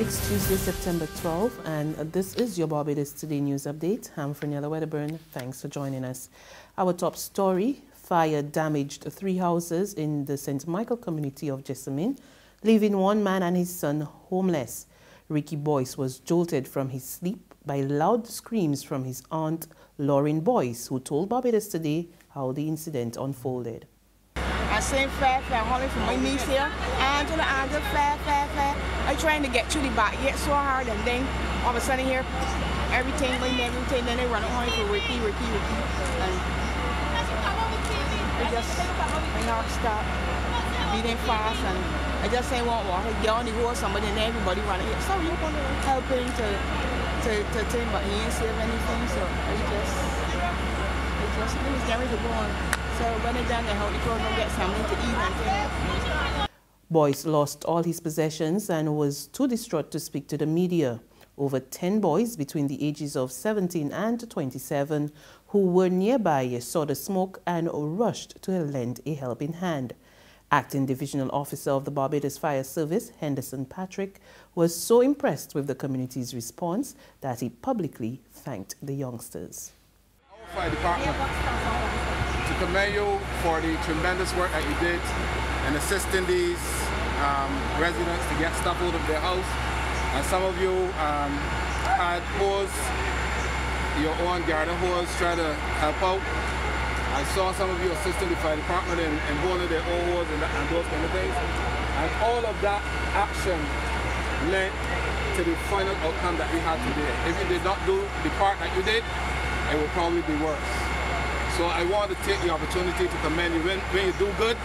It's Tuesday, September 12th, and this is your Barbados Today News Update. I'm Frenella Wedderburn. Thanks for joining us. Our top story, fire damaged three houses in the St. Michael community of Jessamine, leaving one man and his son homeless. Ricky Boyce was jolted from his sleep by loud screams from his aunt, Lauren Boyce, who told Barbados Today how the incident unfolded. I sing fair, fair, holy for my niece here. Angela, Angela, fair, fair, I trying to get to the back, yet so hard, and then all of a sudden here, everything, name, everything, then they run home for Ricky, Ricky, Ricky. And I just, my heart stopped beating fast, and I just say want water, get on the road, somebody, and everybody running here. So you want to help him to, to, to, to, but he ain't save anything, so I just, I just, I was ready to go on. So when they done, they help the girl get something to eat and. Boyce lost all his possessions and was too distraught to speak to the media. Over 10 boys between the ages of 17 and 27 who were nearby saw the smoke and rushed to lend a helping hand. Acting Divisional Officer of the Barbados Fire Service, Henderson Patrick, was so impressed with the community's response that he publicly thanked the youngsters. Our fire department to commend you for the tremendous work that you did in assisting these um, residents to get stuff out of their house. And some of you um, had hose, your own garden hose, try to help out. I saw some of you assisting the fire department in, in holding their own hose and, and those kind of things. And all of that action led to the final outcome that we had today. If you did not do the part that you did, it would probably be worse. So I want to take the opportunity to commend you. When, when you do good,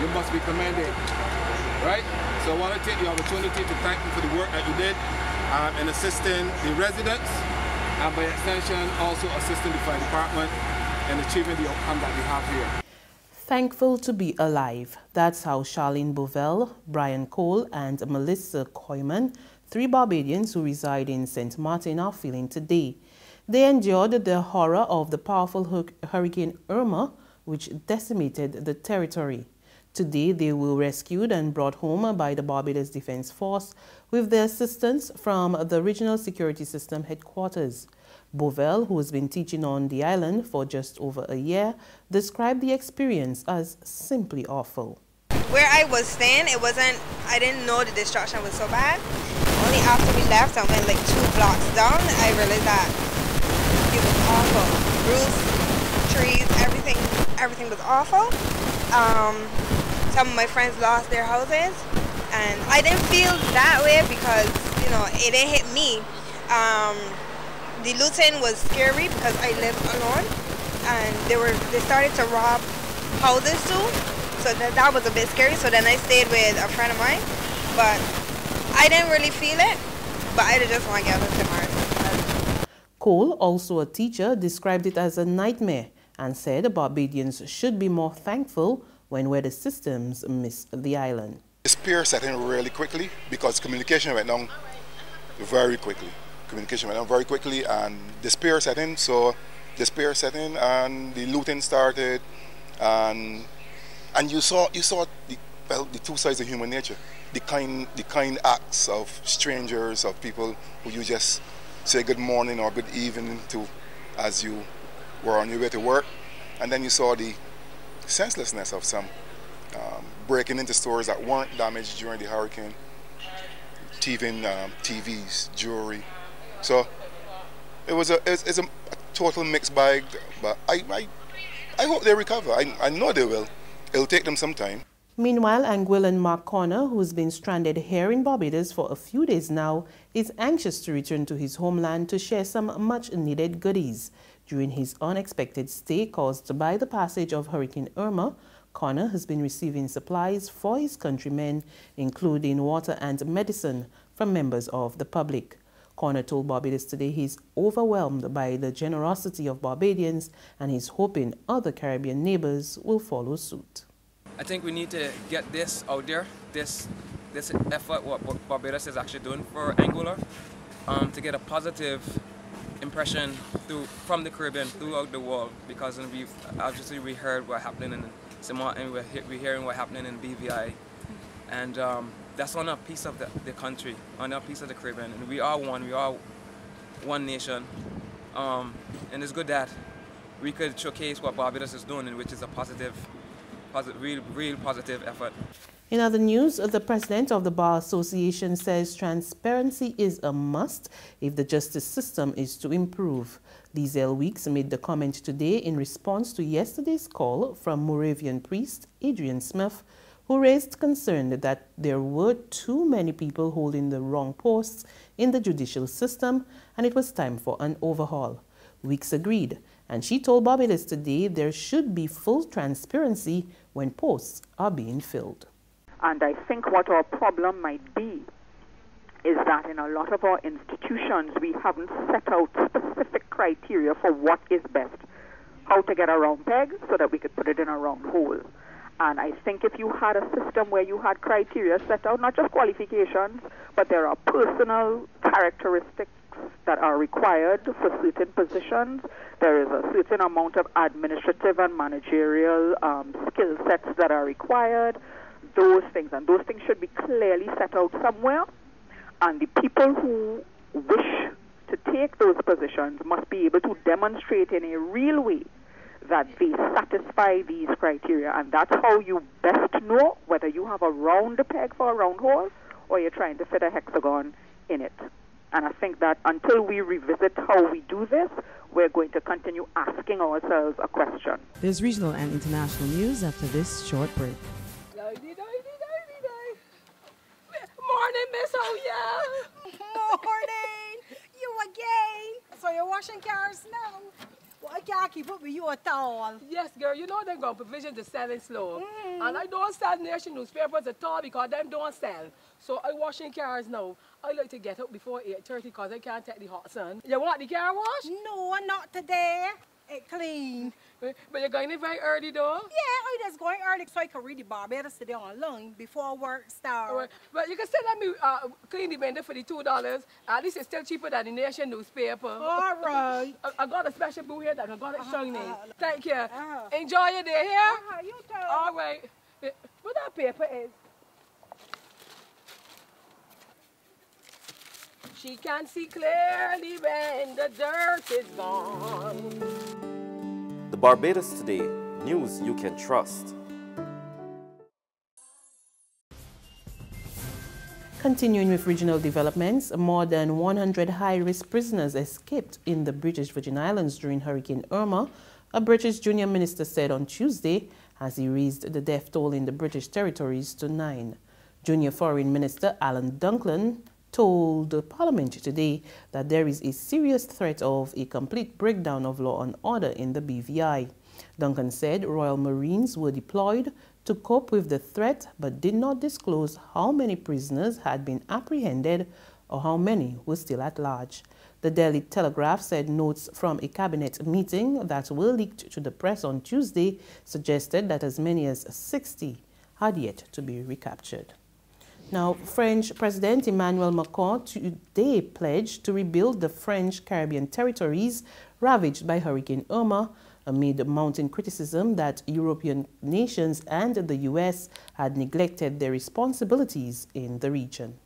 you must be commended, right? So I want to take the opportunity to thank you for the work that you did um, in assisting the residents and by extension also assisting the fire department in achieving the outcome that we have here. Thankful to be alive. That's how Charlene Bovell, Brian Cole, and Melissa Koyman, three Barbadians who reside in St. Martin, are feeling today. They endured the horror of the powerful Hurricane Irma, which decimated the territory. Today, they were rescued and brought home by the Barbados Defense Force with the assistance from the Regional Security System headquarters. Bovell, who has been teaching on the island for just over a year, described the experience as simply awful. Where I was staying, it wasn't, I didn't know the destruction was so bad. Only after we left and went like two blocks down, I realized that it was awful. Roofs, trees, everything, everything was awful. Um, some of my friends lost their houses, and I didn't feel that way because you know it didn't hit me. Um, the looting was scary because I live alone, and they were they started to rob houses too. So that, that was a bit scary. So then I stayed with a friend of mine, but I didn't really feel it. But I just want to get out of Mars. Cole, also a teacher, described it as a nightmare and said Barbadians should be more thankful when weather systems miss the island. The spear set in really quickly because communication went down very quickly. Communication went down very quickly and the spear set in, so the spear set in and the looting started and and you saw you saw the well the two sides of human nature. The kind the kind acts of strangers, of people who you just say good morning or good evening to as you were on your way to work. And then you saw the senselessness of some um, breaking into stores that weren't damaged during the hurricane, thieving um, TVs, jewelry. So it was a it's, it's a, a, total mixed bag, but I, I, I hope they recover. I, I know they will. It'll take them some time. Meanwhile, Anguillan Mark Connor, who's been stranded here in Barbados for a few days now, is anxious to return to his homeland to share some much-needed goodies. During his unexpected stay caused by the passage of Hurricane Irma, Connor has been receiving supplies for his countrymen, including water and medicine, from members of the public. Connor told Barbados today he's overwhelmed by the generosity of Barbadians and he's hoping other Caribbean neighbors will follow suit. I think we need to get this out there, this this effort what Barbados is actually doing for Anguilla, um, to get a positive impression through from the Caribbean throughout the world because we obviously we heard what happening in St. Martin, we're, we're hearing what happening in BVI, And um, that's on a piece of the, the country, on a piece of the Caribbean. And we are one, we are one nation. Um, and it's good that we could showcase what Barbados is doing, which is a positive, positive real, real positive effort. In other news, the president of the Bar Association says transparency is a must if the justice system is to improve. Liesl Weekes made the comment today in response to yesterday's call from Moravian priest Adrian Smith, who raised concern that there were too many people holding the wrong posts in the judicial system and it was time for an overhaul. Weekes agreed, and she told Barbados today there should be full transparency when posts are being filled. And I think what our problem might be is that in a lot of our institutions, we haven't set out specific criteria for what is best. How to get a round peg so that we could put it in a round hole. And I think if you had a system where you had criteria set out, not just qualifications, but there are personal characteristics that are required for certain positions. There is a certain amount of administrative and managerial um, skill sets that are required those things, and those things should be clearly set out somewhere. And the people who wish to take those positions must be able to demonstrate in a real way that they satisfy these criteria. And that's how you best know whether you have a round peg for a round hole or you're trying to fit a hexagon in it. And I think that until we revisit how we do this, we're going to continue asking ourselves a question. There's regional and international news after this short break. Morning, Miss Oh yeah. Morning. You again. So you're washing cars now? Well, I can't keep up with you at all. Yes, girl. You know they're going provision to selling slow. Mm. And I don't sell nation newspapers at all because them don't sell. So I washing cars now. I like to get up before 8.30 because I can't take the hot sun. You want the car wash? No, not today. It clean. But you're going in very early though? Yeah, I just going early so I can read the Barbados today online before work starts. Right. But you can still let me uh, clean the vendor for the $2. At least it's still cheaper than the Nation newspaper. All right. I, I, got a special boo here that I got it uh, shiny. Uh, Thank you. Uh, Enjoy your day here. Uh, you too. All right. What that paper is? She can see clearly when the dirt is gone. Barbados Today, news you can trust. Continuing with regional developments, more than 100 high-risk prisoners escaped in the British Virgin Islands during Hurricane Irma, a British junior minister said on Tuesday as he raised the death toll in the British territories to nine. Junior Foreign Minister Alan Duncan told Parliament today that there is a serious threat of a complete breakdown of law and order in the BVI. Duncan said Royal Marines were deployed to cope with the threat but did not disclose how many prisoners had been apprehended or how many were still at large. The Daily Telegraph said notes from a cabinet meeting that were leaked to the press on Tuesday suggested that as many as 60 had yet to be recaptured. Now, French President Emmanuel Macron today pledged to rebuild the French Caribbean territories ravaged by Hurricane Irma amid mounting criticism that European nations and the U.S. had neglected their responsibilities in the region.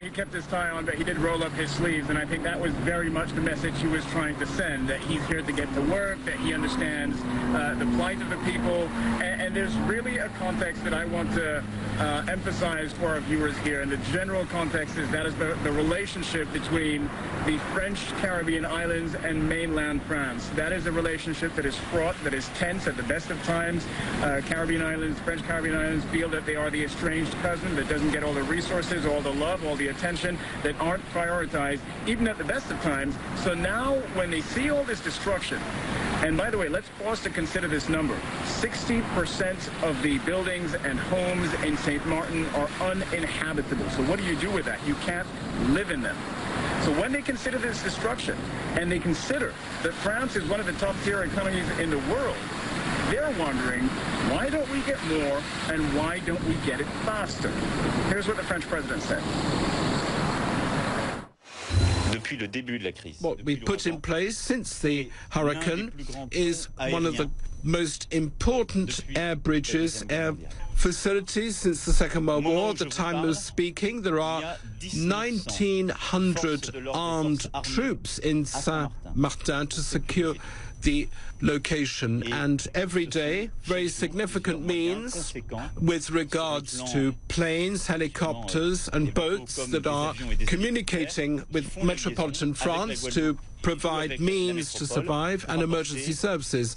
He kept his tie on, but he did roll up his sleeves, and I think that was very much the message he was trying to send, that he's here to get to work, that he understands uh, the plight of the people, and, and, there's really a context that I want to uh, emphasize for our viewers here, and the general context is that is the, the relationship between the French Caribbean islands and mainland France. That is a relationship that is fraught, that is tense at the best of times. Uh, Caribbean islands, French Caribbean islands feel that they are the estranged cousin that doesn't get all the resources, all the love, all the attention that aren't prioritized, even at the best of times. So now when they see all this destruction, and by the way, let's pause to consider this number. 60% of the buildings and homes in St. Martin are uninhabitable. So what do you do with that? You can't live in them. So when they consider this destruction, and they consider that France is one of the top tier economies in the world, they're wondering, why don't we get more, and why don't we get it faster? Here's what the French president said. What we put in place since the hurricane is one of the most important air bridges, air facilities since the Second World War. At the time of speaking, there are 1,900 armed troops in Saint-Martin to secure the location and every day very significant means with regards to planes, helicopters and boats that are communicating with metropolitan France to provide means to survive and emergency services.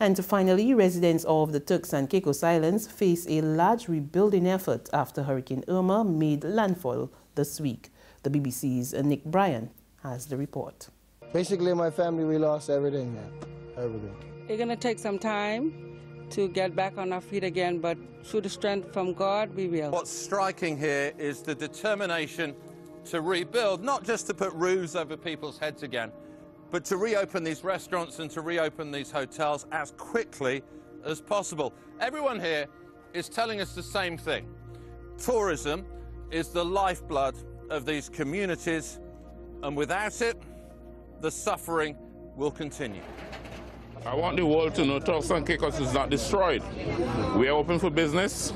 And finally, residents of the Turks and Caicos Islands face a large rebuilding effort after Hurricane Irma made landfall this week. The BBC's Nick Bryant has the report. Basically, my family, we lost everything, man. Everything. It's going to take some time to get back on our feet again, but through the strength from God, we will. What's striking here is the determination to rebuild, not just to put roofs over people's heads again, but to reopen these restaurants and to reopen these hotels as quickly as possible. Everyone here is telling us the same thing. Tourism is the lifeblood of these communities, and without it, the suffering will continue. I want the world to know Turks and Caicos is not destroyed. We are open for business.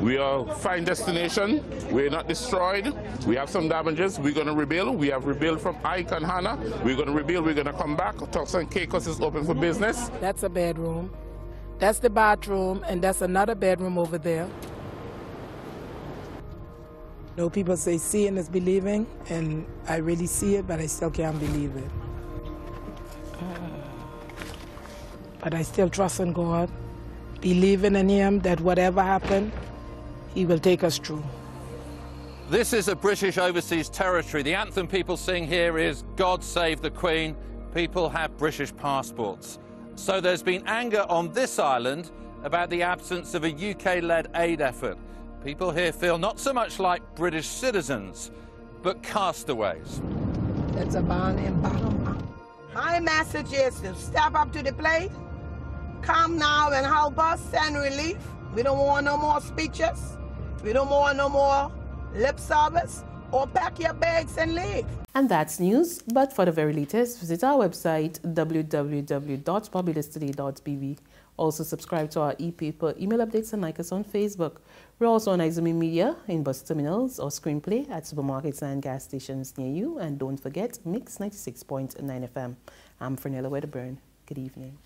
We are fine destination. We're not destroyed. We have some damages. We're going to rebuild. We have rebuilt from Ike and Hanna. We're going to rebuild. We're going to come back. Turks and Caicos is open for business. That's a bedroom. That's the bathroom, and that's another bedroom over there. No people say seeing is believing, and I really see it, but I still can't believe it. But I still trust in God, believing in Him that whatever happened, He will take us through. This is a British overseas territory. The anthem people sing here is God Save the Queen. People have British passports. So there's been anger on this island about the absence of a UK led aid effort. People here feel not so much like British citizens, but castaways. It's a bond in bottom. My message is to step up to the plate, come now and help us send relief. We don't want no more speeches. We don't want no more lip service or pack your bags and leave. And that's news. But for the very latest, visit our website www.barbadostoday.bb. Also subscribe to our e-paper, email updates, and like us on Facebook. We're also on Izumi Media in bus terminals or screenplay at supermarkets and gas stations near you. And don't forget, Mix 96.9 FM. I'm Fernella Wedderburn. Good evening.